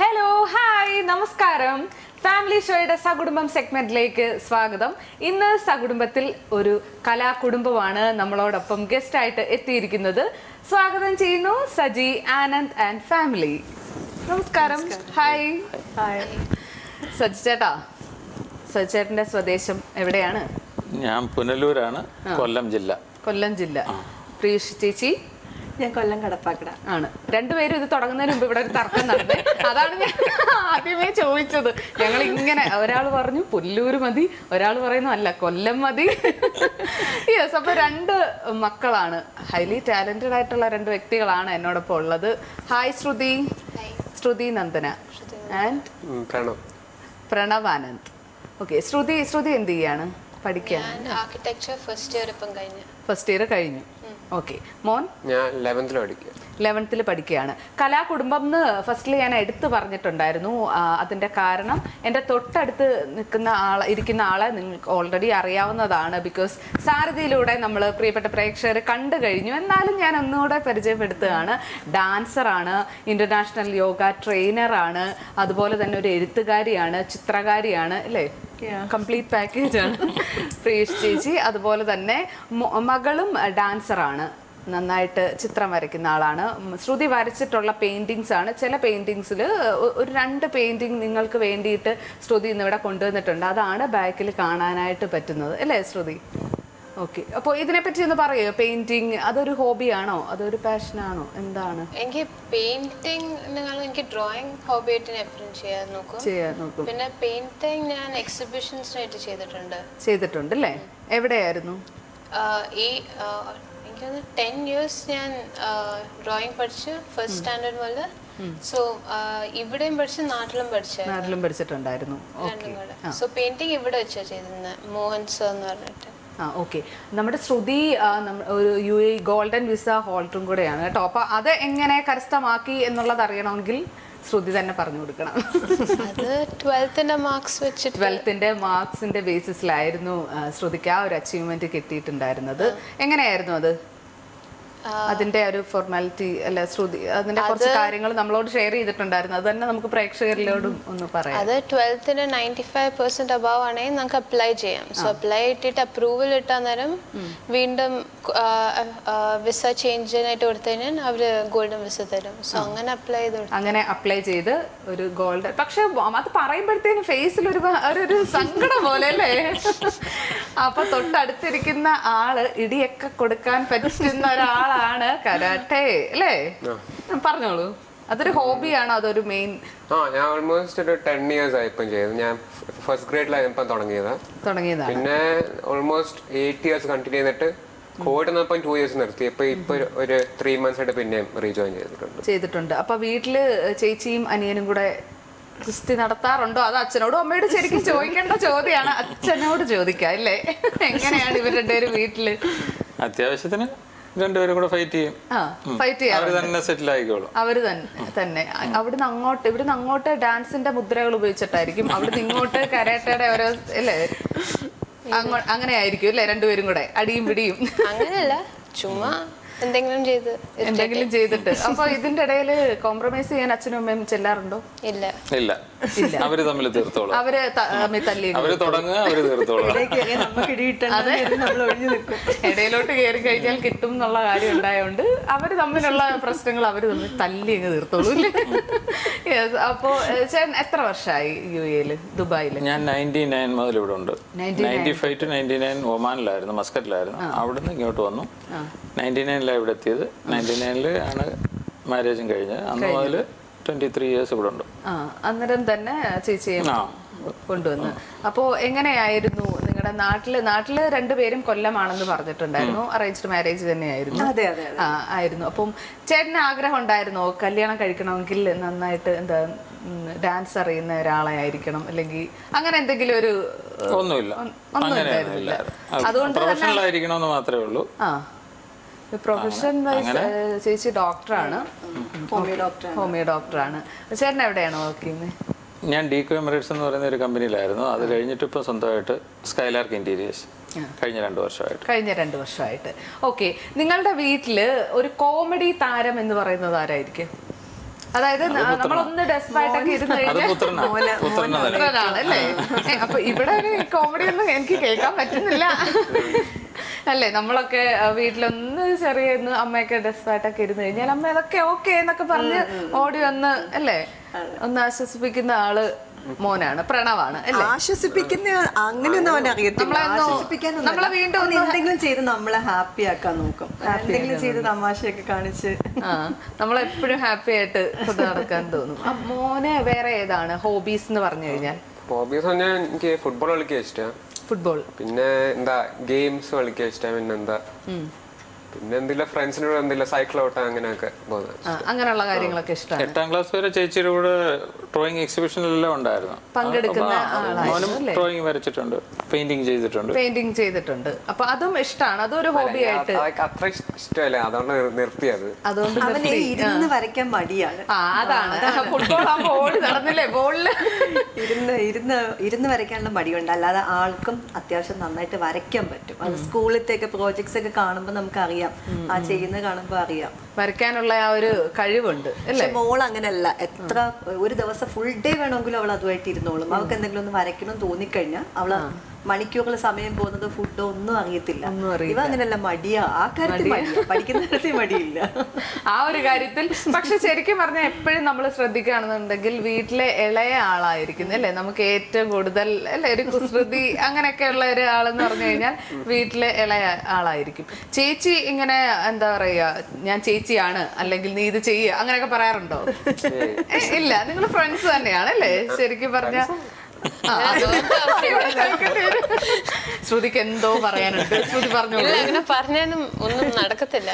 Hello hi നമസ്കാരം. Family ഷോയുടെ സകുടുംബം സെഗ്മെന്റിലേക്ക് സ്വാഗതം. ഇന്ന് സകുടുംബത്തിൽ ഒരു കലാകുടുംബമാണ് നമ്മളോടൊപ്പം ഗസ്റ്റ് ആയിട്ട് എത്തിയിരിക്കുന്നത്. സ്വാഗതം ചെയ്യുന്നു സജി ആനന്ദ് ആൻഡ് ഫാമിലി നമസ്കാരം. ഹായ് ഹായ് സജി ചേട്ടാ സജി ചേട്ടന്റെ സ്വദേശം എവിടെയാണ്? ഞാൻ പുനലൂരാണ് കൊല്ലം ജില്ല. കൊല്ലം ജില്ല. പ്രീഷ് ചേച്ചി ഞാൻ കൊല്ലം കടപ്പാക്കട. ആണ്. രണ്ടുപേരും ഇത് തുടങ്ങുന്നതിന് മുമ്പ് ഇവിടെ ഒരു തർക്കം നടന്നേ. അതാണ് ഞാൻ ആദ്യമേ ചോദിച്ചത്. ഞങ്ങൾ ഇങ്ങനെ ഒരാൾ പറഞ്ഞു പുല്ലൂര് മതി. ഒരാൾ പറയുന്നു അല്ല കൊല്ലം മതി. യെസ് അപ്പൊ രണ്ട് മക്കളാണ്. ഹൈലി ടാലന്റഡ് ആയിട്ടുള്ള രണ്ട് വ്യക്തികളാണ് എന്നോടൊപ്പം ഉള്ളത്. Hi Shruti. Shruti Nandana. And Pranav. Anand okay Shruti Shruti എന്ത് ചെയ്യാണ്? പഠിക്കാൻ ഞാൻ ആർക്കിടെക്ചർ ഫസ്റ്റ് ഇയർ ഇപ്പം കഴിഞ്ഞു. ഫസ്റ്റ് ഇയർ കഴിഞ്ഞു. ഓക്കെ മോൻ? ഞാൻ ലെവൻത്തിൽ പഠിക്കുക ലെവൻത്തിൽ പഠിക്കുകയാണ് കലാകുടുംബം എന്ന് ഫസ്റ്റിൽ ഞാൻ എടുത്തു പറഞ്ഞിട്ടുണ്ടായിരുന്നു. അതിന്റെ അതിന്റെ കാരണം എന്റെ തൊട്ടടുത്ത് നിൽക്കുന്ന ആളെ ഇരിക്കുന്ന ആളെ നിങ്ങൾക്ക് ഓൾറെഡി അറിയാവുന്നതാണ്. ബിക്കോസ് സാരഥിയിലൂടെ നമ്മൾ പ്രിയപ്പെട്ട പ്രേക്ഷകർ കണ്ടു കഴിഞ്ഞു. എന്നാലും ഞാൻ ഒന്നുകൂടെ പരിചയപ്പെടുത്തുകയാണ്. ഡാൻസറാണ് ഇന്റർനാഷണൽ യോഗ ട്രെയിനറാണ് അതുപോലെ തന്നെ ഒരു എഴുത്തുകാരിയാണ് ചിത്രകാരിയാണ് അല്ലേ? കംപ്ലീറ്റ് പാക്കേജ് ആണ്. പ്രീഷ് ചേച്ചി അതുപോലെ തന്നെ മകളും ഡാൻസറാണ്. നന്നായിട്ട് ചിത്രം വരയ്ക്കുന്ന ആളാണ്. ശ്രുതി വരച്ചിട്ടുള്ള പെയിന്റിങ്സ് ആണ്. ചില പെയിന്റിങ്സിൽ ഒരു രണ്ട് പെയിന്റിങ് നിങ്ങൾക്ക് വേണ്ടിയിട്ട് ശ്രുതി ഇന്നിവിടെ കൊണ്ടുവന്നിട്ടുണ്ട്. അതാണ് ബാക്കിൽ കാണാനായിട്ട് പറ്റുന്നത്. അല്ലേ ശ്രുതി? ഓക്കെ. അപ്പോൾ ഇതിനെപ്പറ്റി ഒന്ന് പറയോ? പെയിന്റിങ് അതൊരു ഹോബിയാണോ അതൊരു പാഷനാണോ എന്താണ്? എനിക്ക് പെയിന്റിങ് നിങ്ങൾ എനിക്ക് ഡ്രോയിങ് ഹോബിയായിട്ട് ആയിട്ട് എപ്പോഴും ചെയ്യാൻ നോക്കും. ചെയ്യാൻ നോക്കും. പിന്നെ പെയിന്റിങ് ഞാൻ എക്സിബിഷൻസിനായിട്ട് ചെയ്തിട്ടുണ്ട്. ചെയ്തിട്ടുണ്ട് അല്ലേ? എവിടെയായിരുന്നു? ഈ ആഹ് എനിക്ക് ടെൻ ഇയേഴ്സ് ഞാൻ ഡ്രോയിങ് പഠിച്ചു ഫസ്റ്റ് സ്റ്റാൻഡേർഡ് മുതൽ. സോ ഇവിടെയും പഠിച്ചു നാട്ടിലും പഠിച്ചു നാട്ടിലും പഠിച്ചിട്ടുണ്ടായിരുന്നു. സോ പെയിന്റിങ് ഇവിടെ വെച്ചാണ് ചെയ്തിരുന്നത് മോഹൻ സർ എന്ന് പറഞ്ഞിട്ട്. ആ ഓക്കെ നമ്മുടെ ശ്രുതി ഒരു യു എ ഗോൾഡൻ വിസ ഹോൾഡറും കൂടെയാണ് കേട്ടോ. അപ്പൊ അത് എങ്ങനെ കരസ്ഥമാക്കി എന്നുള്ളത് അറിയണമെങ്കിൽ ശ്രുതി തന്നെ പറഞ്ഞു കൊടുക്കണം. അത് ട്വൽത്തിന്റെ മാർക്സ് വെച്ച് ട്വൽത്തിന്റെ മാർക്സിന്റെ ബേസിസിലായിരുന്നു ശ്രുതിക്ക് ആ ഒരു അച്ചീവ്മെന്റ് കിട്ടിയിട്ടുണ്ടായിരുന്നത്. എങ്ങനെയായിരുന്നു അത്? അതിന്റെ ഒരു ഫോർമാലിറ്റി അല്ല ശ്രുതി അതിന്റെ കുറച്ച് കാര്യങ്ങൾ നമ്മളോട് ഷെയർ ചെയ്തിട്ടുണ്ടായിരുന്നു. അത് തന്നെ നമുക്ക് പ്രേക്ഷകരിലോടും ഒന്ന് പറയാം. അത് ട്വൽത്തിന് നയന്റി ഫൈവ് പെർസെന്റ് അബവ് ആണെങ്കിൽ നമുക്ക് അപ്ലൈ ചെയ്യാം. സോ അപ്ലൈ ഇട്ടിട്ട് അപ്രൂവൽ ഇട്ടാൽ നേരം വീണ്ടും വിസ ചേഞ്ചിനായിട്ട് കൊടുത്തു കഴിഞ്ഞാൽ അവർ ഗോൾഡൻ വിസ തരും. സോ അങ്ങനെ അപ്ലൈ ചെയ്ത് അങ്ങനെ അപ്ലൈ ചെയ്ത് ഒരു ഗോൾഡ് പക്ഷെ അത് പറയുമ്പോഴത്തേനും ഫേസിൽ ഒരു- ഒരു സങ്കടം പോലെ അല്ലേ? അപ്പൊ തൊട്ടടുത്തിരിക്കുന്ന ആൾ ഇടിയൊക്കെ കൊടുക്കാൻ പറ്റുന്ന ഒരാളാണ് കരാട്ടെ അല്ലേ? പറഞ്ഞോളൂ. അതൊരു ഹോബിയാണോ? അതൊരു മെയിൻ ആ ഞാൻ ഓൾമോസ്റ്റ് ഒരു ടെൻ ഇയേഴ്സ് ആയി ഇപ്പം ചെയ്തത് ഞാൻ ഫസ്റ്റ് ഗ്രേഡിലായപ്പോൾ തുടങ്ങിയത്. തുടങ്ങിയതാണ്. പിന്നെ ഓൾമോസ്റ്റ് എയ്റ്റ് ഇയേഴ്സ് കണ്ടിന്യൂ ചെയ്തിട്ട് കോവിഡ് വന്നപ്പം ടു ഇയേഴ്സ് നിർത്തി. ഇപ്പൊ ഇപ്പൊ ഒരു ത്രീ മന്ത്സ് ആയിട്ട് പിന്നെയും റീജോയിൻ ചെയ്തിട്ടുണ്ട്. ചെയ്തിട്ടുണ്ട്. അപ്പൊ വീട്ടിൽ ചേച്ചിയും അനിയനും കൂടെ കുസ്തി നടത്താറുണ്ടോ? അത് അച്ഛനോടും അമ്മയോടും ശരിക്കും ചോദിക്കേണ്ട ചോദ്യമാണ്. അച്ഛനോട് ചോദിക്കാം അല്ലേ? എങ്ങനെയാണ് ഇവർ രണ്ടുപേരും വീട്ടിൽ? അത്യാവശ്യത്തിന് രണ്ടുപേരും കൂടെ ഫൈറ്റ് ചെയ്യും. ആ ഫൈറ്റ് ചെയ്യാം അവർ തന്നെ സെറ്റിൽ ആയിക്കോളും. അവർ തന്നെ തന്നെ. അവിടുന്ന് അങ്ങോട്ട് ഇവിടുന്ന് അങ്ങോട്ട് ഡാൻസിന്റെ മുദ്രകൾ ഉപയോഗിച്ചിട്ടായിരിക്കും. അവിടുന്ന് ഇങ്ങോട്ട് കരാട്ടയുടെ ഓരോ അല്ലേ? അങ്ങനെ ആയിരിക്കും അല്ലേ? രണ്ടുപേരും കൂടെ അടിയും പിടിയും. അങ്ങനെയല്ല ചുമ്മാ എന്തെങ്കിലും ചെയ്ത് എന്തെങ്കിലും ചെയ്തിട്ട്. അപ്പൊ ഇതിന്റെ ഇടയിൽ കോംപ്രമൈസ് ചെയ്യാൻ അച്ഛനും അമ്മയും ചെല്ലാറുണ്ടോ? ഇല്ല. ഇല്ല. അവർ തമ്മിൽ തീർത്തോളും. അവർ തമ്മിൽ തല്ലി അവർ തുടങ്ങുക അവർ തീർത്തോളും. ഇടയിലോട്ട് കയറി കഴിഞ്ഞാൽ കിട്ടും എന്നുള്ള കാര്യം ഉണ്ടായതുകൊണ്ട് അവർ തമ്മിലുള്ള പ്രശ്നങ്ങൾ അവർ തമ്മിൽ തല്ലി അങ്ങ് തീർത്തോളൂ അപ്പോ ചേട്ടൻ എത്ര വർഷമായി യു എയിൽ ദുബായിൽ? ഞാൻ നയന്റി നയൻ മുതൽ ഇവിടെ ഉണ്ട്. Ninety five to ninety nine ഒമാനിലായിരുന്നു മസ്കറ്റിലായിരുന്നു. അവിടുന്ന് ഇങ്ങോട്ട് വന്നു. നയന്റി ഇവിടെ എത്തിയത്. നയന്റി നയനിൽ ആണ് മാരേജും കഴിഞ്ഞത്. അന്ന് മുതൽ ട്വന്റി ത്രീ ഇയേഴ്സ് ഇവിടെ ഉണ്ട്. ആ അന്നേരം തന്നെ ചേച്ചിയെ കൊണ്ടുവന്നു. അപ്പോ എങ്ങനെയായിരുന്നു നിങ്ങളുടെ നാട്ടിൽ നാട്ടിൽ രണ്ടുപേരും കൊല്ലമാണെന്ന് പറഞ്ഞിട്ടുണ്ടായിരുന്നു. അറേഞ്ച്ഡ് മാരേജ് തന്നെയായിരുന്നു. അതെ അതെ ആ ആയിരുന്നു. അപ്പം ചേട്ടന് ആഗ്രഹം ഉണ്ടായിരുന്നോ കല്യാണം കഴിക്കണമെങ്കിൽ നന്നായിട്ട് എന്താ ഡാൻസ് അറിയുന്ന ഒരാളെ ആയിരിക്കണം. അല്ലെങ്കിൽ അങ്ങനെ എന്തെങ്കിലും ഒരു ഒന്നുമില്ല. അതുകൊണ്ട് മാത്രമേ ഉള്ളൂ. ആ. പ്രൊഫഷൻ വൈസ് ചേച്ചി ഡോക്ടറാണ്. ഹോമിയോ ഡോക്ടറാണ്. ചേട്ടൻ എവിടെയാണ് വർക്ക് ചെയ്യുന്നത് ഞാൻ ഡി എമിറേറ്റ്സ് എന്ന് പറയുന്ന ഒരു കമ്പനിയിലായിരുന്നു. അത് കഴിഞ്ഞിട്ട് ഇപ്പോൾ സ്വന്തമായിട്ട് സ്കൈലാർക്ക് ഇന്റീരിയേഴ്സ് കഴിഞ്ഞ രണ്ട് വർഷമായിട്ട്. കഴിഞ്ഞ രണ്ട് വർഷമായിട്ട്. ഓക്കെ നിങ്ങളുടെ വീട്ടിൽ ഒരു കോമഡി താരം എന്ന് പറയുന്നത് ആരായിരിക്കും? അതായത് നമ്മളൊന്ന് ഡെസ്പായിട്ടൊക്കെ ഇരുന്ന് ഇരുന്നു കഴിഞ്ഞാൽ അപ്പൊ ഇവിടെ ഒരു കോമഡി ഒന്നും എനിക്ക് കേൾക്കാൻ പറ്റുന്നില്ല. അല്ലേ? നമ്മളൊക്കെ വീട്ടിലൊന്ന് ചെറിയ ഒന്ന് അമ്മയൊക്കെ ഡെസ്പായിട്ടൊക്കെ ഇരുന്ന് കഴിഞ്ഞാൽ അമ്മ അതൊക്കെ ഓക്കെ എന്നൊക്കെ പറഞ്ഞ് ഓടി വന്ന് അല്ലേ? ഒന്ന് ആശ്വസിപ്പിക്കുന്ന ആൾ മോനാണ് പ്രണവാണ് അല്ലേ? ആശ്വസിപ്പിക്കുന്ന അങ്ങനെയൊന്നും അവൻ അറിയത്തില്ല. നമ്മളെ വീണ്ടും എന്തെങ്കിലും ചെയ്ത് നമ്മളെ ഹാപ്പി ആക്കാൻ നോക്കും. എന്തെങ്കിലും ചെയ്ത് തമാശയൊക്കെ കാണിച്ച്. ആ നമ്മളെപ്പോഴും ഹാപ്പി ആയിട്ട് കൊണ്ട് നടക്കാൻ തോന്നും. മോനെ മോന് വേറെ ഏതാണ്? ഹോബീസ് എന്ന് പറഞ്ഞു കഴിഞ്ഞാൽ? ഹോബീസ് പറഞ്ഞാൽ എനിക്ക് ഫുട്ബോൾ കളിക്കാൻ ഇഷ്ടമാണ് ഫുട്ബോൾ പിന്നെ എന്താ ഗെയിംസ് കളിക്കാൻ ഇഷ്ടം പിന്നെ എന്താ? പിന്നെ എന്തെങ്കിലും ഫ്രണ്ട്സിനോട് എന്തെങ്കിലും സൈക്കിൾ ഓട്ടം അങ്ങനെയൊക്കെ പോകുന്നത് അങ്ങനെയുള്ള കാര്യങ്ങളൊക്കെ ഇഷ്ടമാണ്. എട്ടാം ക്ലാസ് വരെ ചേച്ചിയുടെ കൂടെ ഡ്രോയിങ് എക്സിബിഷനിലെല്ലാം ഉണ്ടായിരുന്നു. പങ്കെടുക്കുന്ന ആളായിരുന്നു ഡ്രോയിങ് വരച്ചിട്ടുണ്ട്. പെയിന്റിങ് ചെയ്തിട്ടുണ്ട്. പെയിന്റിങ് ചെയ്തിട്ടുണ്ട്. അപ്പൊ അതും ഇഷ്ടമാണ് അതൊരു ഹോബി ആയിട്ട്. അതൊക്കെ അത്ര ഇഷ്- ഇഷ്ടമല്ല. അതുകൊണ്ട് നിർ- നിർത്തിയത്. അതുകൊണ്ട്. ഇരുന്ന് വരയ്ക്കാൻ മടിയാണ്. അതാണ്. ഫുട്ബോൾ ഓടി നടന്നില്ലേ? ബോളിൽ ഇരുന്ന് ഇരുന്ന് ഇരുന്ന് വരയ്ക്കാനുള്ള മടിയുണ്ട്. അല്ലാതെ ആൾക്കും അത്യാവശ്യം നന്നായിട്ട് വരയ്ക്കാൻ പറ്റും. അത് സ്കൂളിലത്തെയൊക്കെ പ്രോജക്ട്സ് ഒക്കെ കാണുമ്പോൾ നമുക്കറിയാം. ആ ചെയ്യുന്നത് കാണുമ്പോൾ അറിയാം. വരയ്ക്കാനുള്ള ആ ഒരു കഴിവുണ്ട് അല്ലേ? പക്ഷെ മോൾ അങ്ങനെയല്ല. എത്ര ഒരു ദിവസം ഫുൾ ഡേ വേണമെങ്കിലും അവൾ അതുമായിട്ട് ഇരുന്നോളും. അവൾക്ക് എന്തെങ്കിലും ഒന്ന് വരയ്ക്കണം തോന്നിക്കഴിഞ്ഞാൽ അവൾ മണിക്കൂറുകൾ സമയം പോകുന്നത് ഫുഡോ ഒന്നും അറിയത്തില്ല. ഇവ അങ്ങനെയല്ല മടിയാ. ആ കാര്യത്തിൽ മടിയാ. പഠിക്കുന്ന കാര്യത്തിൽ മടിയില്ല. ആ ഒരു കാര്യത്തിൽ. പക്ഷെ ശരിക്കും പറഞ്ഞാൽ എപ്പോഴും നമ്മൾ ശ്രദ്ധിക്കുകയാണെന്നുണ്ടെങ്കിൽ വീട്ടിലെ ഇളയ ആളായിരിക്കുന്നു അല്ലേ? നമുക്ക് ഏറ്റവും കൂടുതൽ അല്ലെ? ഒരു കുസൃതി അങ്ങനെയൊക്കെയുള്ള ഒരു ആളെന്ന് പറഞ്ഞു കഴിഞ്ഞാൽ വീട്ടിലെ ഇളയ ആളായിരിക്കും. ചേച്ചി ഇങ്ങനെ എന്താ പറയാ ഞാൻ ചേച്ചിയാണ് അല്ലെങ്കിൽ നീ ഇത് ചെയ്യുക അങ്ങനെയൊക്കെ പറയാറുണ്ടോ? ഇല്ല നിങ്ങൾ ഫ്രണ്ട്സ് തന്നെയാണ് അല്ലേ? ശരിക്കും പറഞ്ഞ ശ്രുതിക്ക് എന്തോ പറയാനുണ്ട്. ശ്രുതി പറഞ്ഞു. ഇല്ല അങ്ങനെ പറഞ്ഞാലും ഒന്നും നടക്കത്തില്ല.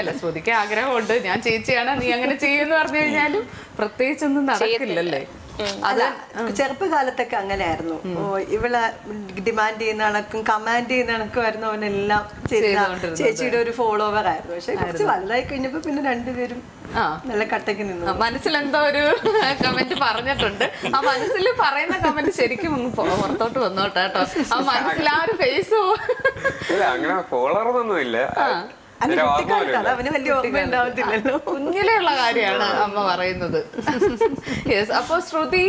അല്ല ശ്രുതിക്ക് ആഗ്രഹമുണ്ട്. ഞാൻ ചേച്ചിയാണ്. നീ അങ്ങനെ ചെയ്യുമെന്ന് പറഞ്ഞു കഴിഞ്ഞാലും പ്രത്യേകിച്ചൊന്നും നടക്കില്ലല്ലേ? അല്ല ചെറുപ്പകാലത്തൊക്കെ അങ്ങനെയായിരുന്നു. ആയിരുന്നു ഇവളെ ഡിമാൻഡ് ചെയ്യുന്ന കണക്കും കമാൻഡ് ചെയ്യുന്ന കണക്കുമായിരുന്നു അവനെല്ലാം ചേച്ചിയുടെ ഒരു ഫോളോവർ ആയിരുന്നു. പക്ഷെ കുറച്ച് വലുതായി കഴിഞ്ഞപ്പോ പിന്നെ രണ്ടുപേരും ആ. നല്ല കട്ടയ്ക്ക് നിന്നു. മനസ്സിലെന്തോ ഒരു കമന്റ് പറഞ്ഞിട്ടുണ്ട്. ആ മനസ്സിൽ പറയുന്ന കമന്റ് ശരിക്കും ഒന്ന് പുറത്തോട്ട് വന്നോട്ടെ കേട്ടോ. ആ മനസ്സിൽ ആ ഒരു ഫേസ് അങ്ങനെ ഫോളോവർ ഒന്നും കുഞ്ഞിലെയുള്ള കാര്യമാണ് അമ്മ പറയുന്നത്. യെസ് അപ്പോൾ ശ്രുതി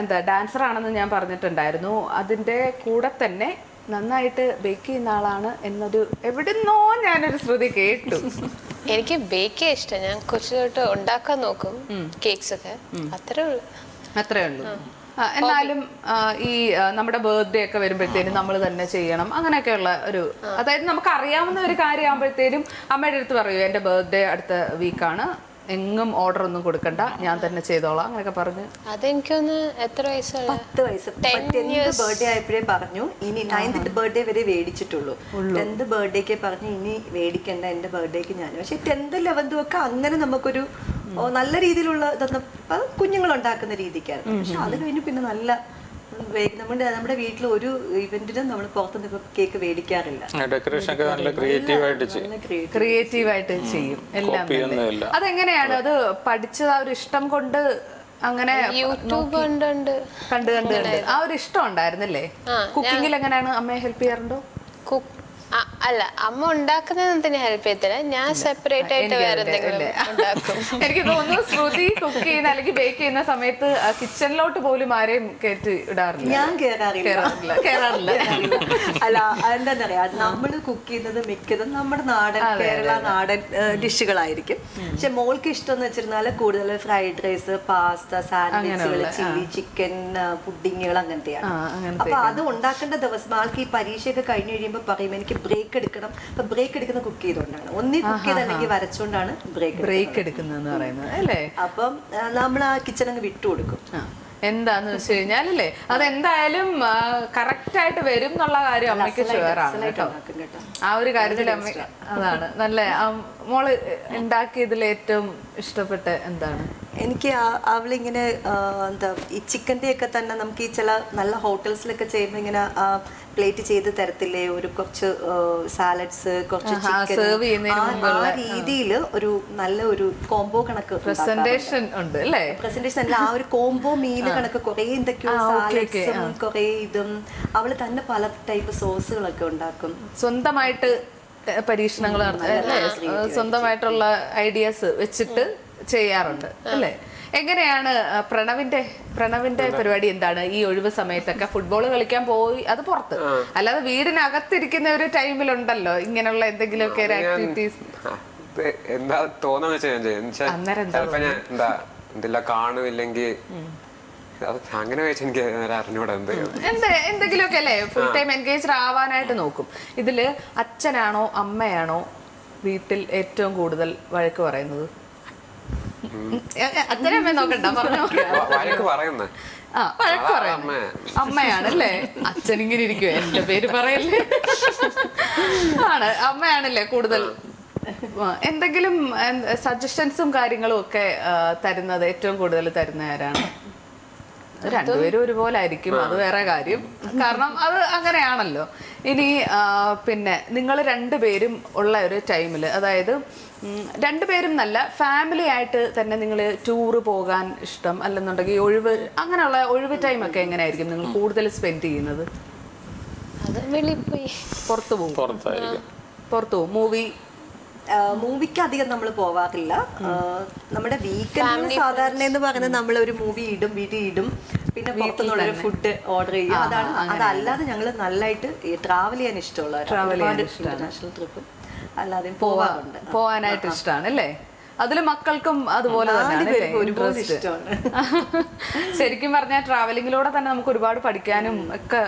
എന്താ ഡാൻസർ ആണെന്ന് ഞാൻ പറഞ്ഞിട്ടുണ്ടായിരുന്നു. അതിന്റെ കൂടെ തന്നെ നന്നായിട്ട് ബേക്ക് ചെയ്യുന്ന ആളാണ് എന്നൊരു എവിടുന്നോ ഞാനൊരു ശ്രുതി കേട്ടു. എനിക്ക് ബേക്ക് ചെയ്യാൻ ഇഷ്ടം. ഞാൻ കൊച്ചു തൊട്ട് ഉണ്ടാക്കാൻ നോക്കും കേക്ക്സ് ഒക്കെ. അത്രേ ഉള്ളൂ. അത്രേ ഉള്ളൂ. എന്നാലും ഈ നമ്മുടെ ബർത്ത്ഡേ ഒക്കെ വരുമ്പോഴത്തേനും നമ്മൾ തന്നെ ചെയ്യണം. അങ്ങനെയൊക്കെയുള്ള ഒരു അതായത് നമുക്ക് അറിയാവുന്ന ഒരു കാര്യമാകുമ്പോഴത്തേനും അമ്മയുടെ അടുത്ത് പറയൂ എന്റെ ബർത്ത്ഡേ അടുത്ത വീക്കാണ് എങ്ങും ഓർഡർ ഒന്നും കൊടുക്കണ്ട. ഞാൻ തന്നെ ചെയ്തോളാം. അങ്ങനെയൊക്കെ പറഞ്ഞു. അതെനിക്കൊന്ന് എത്ര വയസ്സ്. പത്ത് വയസ്സ് ടെൻത്ത് ബർത്ത്ഡേ ആയപ്പോഴേ പറഞ്ഞു. ഇനി നയൻത് ബർത്ത്ഡേ വരെ മേടിച്ചിട്ടുള്ളൂ. ടെൻത്ത് ബർത്ത്ഡേക്ക് പറഞ്ഞു ഇനി മേടിക്കണ്ട എന്റെ ബർത്ത്ഡേക്ക് ഞാൻ. പക്ഷെ ടെൻത്ത് ലെവൻത്തും ഒക്കെ അങ്ങനെ നമുക്കൊരു നല്ല രീതിയിലുള്ള ഇതൊന്നും കുഞ്ഞുങ്ങൾ ഉണ്ടാക്കുന്ന രീതിക്കായിരുന്നു. പക്ഷെ അത് കഴിഞ്ഞ് പിന്നെ നല്ല നമ്മുടെ നമ്മുടെ വീട്ടിൽ ഒരു ഇവന്റിനും നമ്മൾ പുറത്തുനിന്ന് കേക്ക് മേടിക്കാറില്ല. ഡെക്കറേഷൻ ഒക്കെ നല്ല ക്രിയേറ്റീവ് ആയിട്ട് ചെയ്യും. ക്രിയേറ്റീവ് ആയിട്ട് ചെയ്യും. എല്ലാം അതെങ്ങനെയാണ്? അത് പഠിച്ചത് ആ ഒരു ഇഷ്ടം കൊണ്ട് അങ്ങനെ യൂട്യൂബ് കണ്ടുണ്ട് കണ്ട് കണ്ട് കണ്ട് ആ ഒരു ഇഷ്ടം ഉണ്ടായിരുന്നില്ലേ? കുക്കിങ്ങിൽ എങ്ങനെയാണ് അമ്മയെ ഹെൽപ്പ് ചെയ്യാറുണ്ടോ? കുക്ക് അല്ല അമ്മ ഉണ്ടാക്കുന്നതിന് ഹെൽപ്പ് ചെയ്യത്തില്ല? ഞാൻ സെപ്പറേറ്റ് ആയിട്ട് വേറെ എന്തെങ്കിലും ഉണ്ടാക്കും. എനിക്ക് തോന്നുന്നു ശ്രുതി കുക്ക് ചെയ്യുന്ന അല്ലെങ്കിൽ ബേക്ക് ചെയ്യുന്ന സമയത്ത് കിച്ചണിലോട്ട് പോലും ആരെയും കയറ്റി ഇടാറില്ല. ഞാൻ കേറാറില്ല. കേറാറില്ല. അല്ല എന്താന്നറിയാ നമ്മൾ കുക്ക് ചെയ്യുന്നത് മിക്കതും നമ്മുടെ നാടൻ കേരള നാടൻ ഡിഷുകളായിരിക്കും പക്ഷെ മോൾക്ക് ഇഷ്ടം എന്ന് വെച്ചിരുന്നാൽ കൂടുതൽ ഫ്രൈഡ് റൈസ് പാസ്ത സാൻഡ്വിച്ചുകൾ ചില്ലി ചിക്കൻ പുഡിങ്ങുകൾ അങ്ങനത്തെയാണ്. അപ്പൊ അത് ഉണ്ടാക്കേണ്ട ദിവസം ആൾക്ക് ഈ പരീക്ഷയൊക്കെ കഴിഞ്ഞ് കഴിയുമ്പോൾ പറയും എനിക്ക് ബ്രേക്ക് എടുക്കണം. അപ്പൊ ബ്രേക്ക് എടുക്കുന്ന കുക്ക് ചെയ്തുകൊണ്ടാണ്. ഒന്നേ കുക്ക് ചെയ്ത് അല്ലെങ്കിൽ വരച്ചുകൊണ്ടാണ് ബ്രേക്ക് ബ്രേക്ക് എടുക്കുന്നതെന്ന് പറയുന്നത് അല്ലേ? അപ്പം നമ്മൾ ആ കിച്ചൺ അങ്ങ് വിട്ടു കൊടുക്കും. എന്താന്ന് വെച്ച് കഴിഞ്ഞാലല്ലേ അതെന്തായാലും കറക്റ്റ് ആയിട്ട് വരും എന്നുള്ള കാര്യം അമ്മയ്ക്ക് ഷുവറാണ് കേട്ടോ. ആ ഒരു കാര്യത്തിൽ അമ്മ അതാണ്. നല്ല മോൾ ഉണ്ടാക്കിയതിൽ ഏറ്റവും ഇഷ്ടപ്പെട്ട എന്താണ്? എനിക്ക് അവളിങ്ങനെ എന്താ ഈ ചിക്കന്റെ ഒക്കെ തന്നെ നമുക്ക് ഈ ചില നല്ല ഹോട്ടൽസിലൊക്കെ ചെയ്യുമ്പോൾ ഇങ്ങനെ പ്ലേറ്റ് ചെയ്ത് തരത്തില്ലേ? ഒരു കുറച്ച് സാലഡ്സ് കുറച്ച് ചിക്കൻ ആ രീതിയിൽ ഒരു നല്ല ഒരു കോംബോ കണക്ക് പ്രസന്റേഷൻ ഉണ്ട് അല്ലേ? പ്രസന്റേഷൻ അല്ല ആ ഒരു കോംബോ മീൽ കണക്ക് കുറെ എന്തൊക്കെയോ സാലഡ്സും കുറെ ഇതും. അവൾ തന്നെ പല ടൈപ്പ് സോസുകളൊക്കെ ഉണ്ടാക്കും. സ്വന്തമായിട്ട് പരീക്ഷണങ്ങൾ നടത്തുന്നത് സ്വന്തമായിട്ടുള്ള ഐഡിയാസ് വെച്ചിട്ട് ചെയ്യാറുണ്ട് അല്ലേ? എങ്ങനെയാണ് പ്രണവിന്റെ പ്രണവിന്റെ പരിപാടി എന്താണ്? ഈ ഒഴിവ് സമയത്തൊക്കെ ഫുട്ബോൾ കളിക്കാൻ പോയി അത് പുറത്ത്. അല്ലാതെ വീടിനകത്തിരിക്കുന്ന ഒരു ടൈമിലുണ്ടല്ലോ ഇങ്ങനെയുള്ള എന്തെങ്കിലുമൊക്കെ ഒരു ആക്ടിവിറ്റീസ് എന്താ തോന്നുന്നു ചിലപ്പോ ഞാൻ എന്താ എന്തെല്ലാം കാണുമില്ലെങ്കിൽ അങ്ങനെ വെച്ച് എനിക്ക് അറിഞ്ഞൂടാ എന്ത് എന്ത് എന്തെങ്കിലുമൊക്കെ അല്ലേ? ഫുൾ ടൈം എൻഗേജ്ഡ് ആവാനായിട്ട് നോക്കും. ഇതിൽ അച്ഛനാണോ അമ്മയാണോ വീട്ടിൽ ഏറ്റവും കൂടുതൽ വഴക്ക് പറയുന്നത്? എ- നോക്കണ്ട പറഞ്ഞോ. പറയുന്നേ. ആ വഴക്ക് അമ്മ. അമ്മയാണല്ലേ? അച്ഛൻ ഇങ്ങനെ ഇരിക്കും എന്റെ പേര് പറയല്ലേ? ആണ് അമ്മയാണല്ലേ കൂടുതൽ? എന്തെങ്കിലും സജഷൻസും കാര്യങ്ങളും ഒക്കെ തരുന്നത് ഏറ്റവും കൂടുതൽ തരുന്ന ആരാണ്? രണ്ടുപേരും ഒരുപോലെ ആയിരിക്കും അത് വേറെ കാര്യം. കാരണം അത് അങ്ങനെയാണല്ലോ. ഇനി പിന്നെ നിങ്ങൾ രണ്ടുപേരും ഉള്ള ഒരു ടൈമിൽ അതായത് രണ്ടുപേരും നല്ല ഫാമിലി ആയിട്ട് തന്നെ നിങ്ങൾ ടൂറ് പോകാൻ ഇഷ്ടം അല്ലെന്നുണ്ടെങ്കിൽ ഒഴിവ് അങ്ങനെയുള്ള ഒഴിവ് ടൈം ഒക്കെ എങ്ങനെയായിരിക്കും നിങ്ങൾ കൂടുതൽ സ്പെൻഡ് ചെയ്യുന്നത്? അത് വെളിയിൽ പോയി. പുറത്തു പോകും. പുറത്തായിരിക്കും. പുറത്തു പോകും. മൂവി മൂവിക്ക് അധികം നമ്മൾ പോവാറില്ല. നമ്മുടെ വീക്കെൻഡ് സാധാരണ എന്ന് പറയുന്നത് നമ്മൾ ഒരു മൂവി ഇടും. വീട്ടിൽ ഇടും പിന്നെ പുറത്തുനിന്നുള്ള ഫുഡ് ഓർഡർ ചെയ്യും അതാണ് അതല്ലാതെ ഞങ്ങൾ നല്ലതായിട്ട് ട്രാവൽ ചെയ്യാൻ ഇഷ്ടമുള്ള ട്രാവൽ ഇന്റർനാഷണൽ ട്രിപ്പ് അല്ലാതെ പോവാറുണ്ട്. പോവാനായിട്ട് ഇഷ്ടമാണ് അല്ലേ അതിൽ മക്കൾക്കും അതുപോലെ തന്നെയാണ് ശരിക്കും പറഞ്ഞാൽ ട്രാവലിങ്ങിലൂടെ തന്നെ നമുക്ക് ഒരുപാട് പഠിക്കാനും ഒക്കെ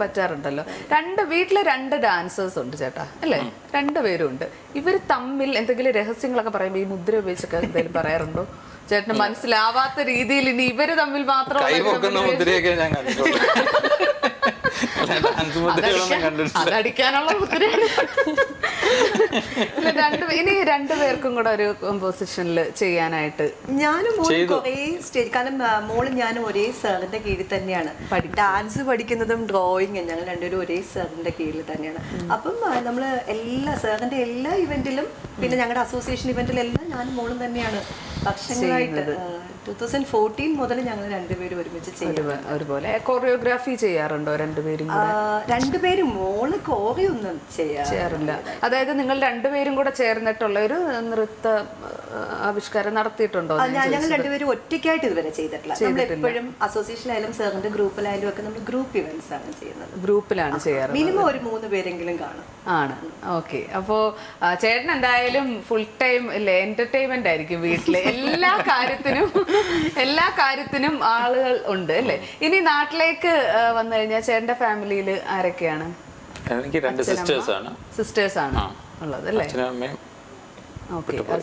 പറ്റാറുണ്ടല്ലോ. രണ്ട് വീട്ടിൽ രണ്ട് ഡാൻസേഴ്സ് ഉണ്ട് ചേട്ടാ അല്ലേ? രണ്ടുപേരും ഉണ്ട്. ഇവർ തമ്മിൽ എന്തെങ്കിലും രഹസ്യങ്ങളൊക്കെ പറയുമ്പോ ഈ മുദ്ര ഉപയോഗിച്ചൊക്കെ എന്തെങ്കിലും പറയാറുണ്ടോ? ചേട്ടന് മനസ്സിലാവാത്ത രീതിയിൽ ഇനി ഇവർ തമ്മിൽ മാത്രം മുദ്രയൊക്കെ ഞാൻ അതടിക്കാനുള്ള മുദ്രയാണ് ഇനി രണ്ടുപേർക്കും കൂടെ ഒരു കോമ്പോസിഷനിൽ ചെയ്യാനായിട്ട് ഞാനും മോളും കുറേ സ്റ്റേജ് കാരണം മോൾ ഞാനും ഒരേ സാറിന്റെ കീഴിൽ തന്നെയാണ്. ഡാൻസ് പഠിക്കുന്നതും ഡ്രോയിങ് ഞങ്ങൾ രണ്ടുപേരും ഒരേ സാറിന്റെ കീഴിൽ തന്നെയാണ്. അപ്പം നമ്മൾ എല്ലാ സാറിന്റെ എല്ലാ ഇവന്റിലും പിന്നെ ഞങ്ങളുടെ അസോസിയേഷൻ ഇവന്റിലെല്ലാം ഞാനും മോളും തന്നെയാണ്. വർഷങ്ങളായിട്ട് ടൂ തൗസൻഡ് ഫോർട്ടീൻ മുതൽ ഞങ്ങൾ രണ്ടുപേരും ഒരുമിച്ച് ഒരുപോലെ. കൊറിയോഗ്രാഫി ചെയ്യാറുണ്ടോ രണ്ടുപേരും രണ്ടുപേരും മോൾ ചെയ്യാറ് ചെയ്യാറില്ല. അതായത് നിങ്ങൾ രണ്ടുപേരും കൂടെ ചേർന്നിട്ടുള്ള ഒരു നൃത്ത ആവിഷ്കാരം നടത്തിയിട്ടുണ്ടോ ഞങ്ങൾ രണ്ടുപേരും ഒറ്റയ്ക്കായിട്ട് ഇതുവരെ ചെയ്തിട്ടില്ല. നമ്മൾ എപ്പോഴും അസോസിയേഷനിലായാലും സാറിന്റെ ഗ്രൂപ്പിലായാലും ഒക്കെ നമ്മൾ ഗ്രൂപ്പ് ഇവന്റ്സ് ആണ് ചെയ്യുന്നത്. ഗ്രൂപ്പിലാണ് ചെയ്യാറ് മിനിമം ഒരു മൂന്ന് പേരെങ്കിലും കാണും. ആണ്. ഓക്കെ അപ്പോ ചേട്ടൻ എന്തായാലും ഫുൾ ടൈം അല്ലേ എന്റർടൈൻമെന്റ് ആയിരിക്കും വീട്ടിലെ. എല്ലാ കാര്യത്തിനും എല്ലാ കാര്യത്തിനും ആളുകൾ ഉണ്ട് അല്ലേ? ഇനി നാട്ടിലേക്ക് വന്നു കഴിഞ്ഞാൽ ചേട്ടന്റെ ഫാമിലിയിൽ ആരൊക്കെയാണ്? എനിക്ക് രണ്ട് സിസ്റ്റേഴ്സ് ആണ് സിസ്റ്റേഴ്സ് ആണ് ഉള്ളത് അല്ലേ?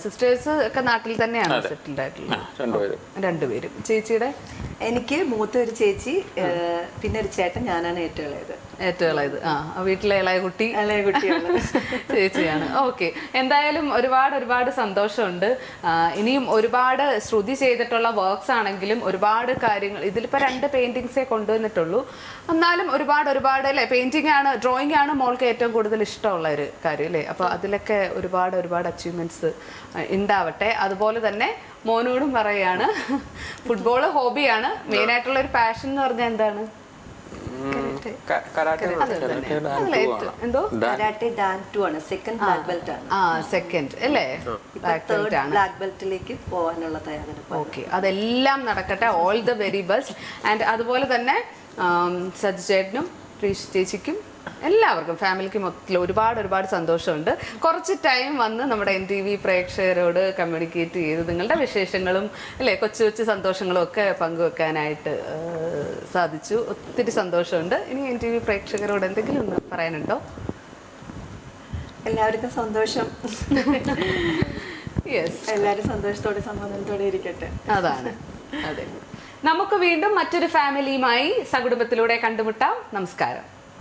സിസ്റ്റേഴ്സ് ഒക്കെ നാട്ടിൽ തന്നെയാണ് സെറ്റിൽഡ് ആയിട്ടുള്ളത്. രണ്ടുപേരും. രണ്ടുപേരും. ചേച്ചിയുടെ? എനിക്ക് മൂത്ത ഒരു ചേച്ചി പിന്നെ ഒരു ചേട്ടൻ ഞാനാണ് ഏറ്റവും ഇളയത്. ഏറ്റവും ഇളയത്. ആ വീട്ടിലെ ഇളയ കുട്ടി. ഇളയ കുട്ടി ചേച്ചിയാണ്. ഓക്കെ. എന്തായാലും ഒരുപാട് ഒരുപാട് സന്തോഷമുണ്ട്. ഇനിയും ഒരുപാട് ശ്രുതി ചെയ്തിട്ടുള്ള വർക്ക്സ് ആണെങ്കിലും ഒരുപാട് കാര്യങ്ങൾ ഇതിലിപ്പോൾ രണ്ട് പെയിന്റിങ്സേ കൊണ്ടുവന്നിട്ടുള്ളൂ. എന്നാലും ഒരുപാട് ഒരുപാട് അല്ലേ? പെയിന്റിംഗ് ആണ് ഡ്രോയിങ് ആണ് മോൾക്ക് ഏറ്റവും കൂടുതൽ ഇഷ്ടമുള്ള ഒരു കാര്യം അല്ലേ? അപ്പോൾ അതിലൊക്കെ ഒരുപാട് ഒരുപാട് അച്ചീവ്മെന്റ്സ് ഉണ്ടാവട്ടെ. അതുപോലെ തന്നെ മോനോടും പറയാണ് ഫുട്ബോൾ ഹോബിയാണ് മെയിൻ ആയിട്ടുള്ള ഒരു പാഷൻ എന്ന് പറഞ്ഞാൽ എന്താണ്? സെക്കൻഡ് ബ്ലാക്ക് ബെൽറ്റ് ആ സെക്കൻഡ് അല്ലേ? ബ്ലാക്ക് ബെൽറ്റ് തേർഡ് ആണ്. ബ്ലാക്ക് ബെൽറ്റിലേക്ക് പോകാനുള്ള തയ്യാറെടുപ്പ് ഓക്കെ. അതെല്ലാം നടക്കട്ടെ. All the very best and അതുപോലെ തന്നെ സജി ചേട്ടനും പ്രീഷ് ചേച്ചിക്കും എല്ലാവർക്കും ഫാമിലിക്ക് മൊത്തത്തിൽ ഒരുപാട് ഒരുപാട് സന്തോഷമുണ്ട്. കുറച്ച് ടൈം വന്ന് നമ്മുടെ എൻ ടി വി പ്രേക്ഷകരോട് കമ്മ്യൂണിക്കേറ്റ് ചെയ്ത് നിങ്ങളുടെ വിശേഷങ്ങളും അല്ലേ കൊച്ചു കൊച്ചു സന്തോഷങ്ങളും ഒക്കെ പങ്കുവെക്കാനായിട്ട് സാധിച്ചു. ഒത്തിരി സന്തോഷമുണ്ട്. ഇനി എൻ ടി വി പ്രേക്ഷകരോട് എന്തെങ്കിലും ഒന്ന് പറയാനുണ്ടോ? എല്ലാവർക്കും സന്തോഷം. യെസ് എല്ലാവരും സന്തോഷത്തോടെ സമാധാനത്തോടെ ഇരിക്കട്ടെ. അതാണ്. അതെ. നമുക്ക് വീണ്ടും മറ്റൊരു ഫാമിലിയുമായി സകുടുംബത്തിലൂടെ കണ്ടുമുട്ടാം. നമസ്കാരം.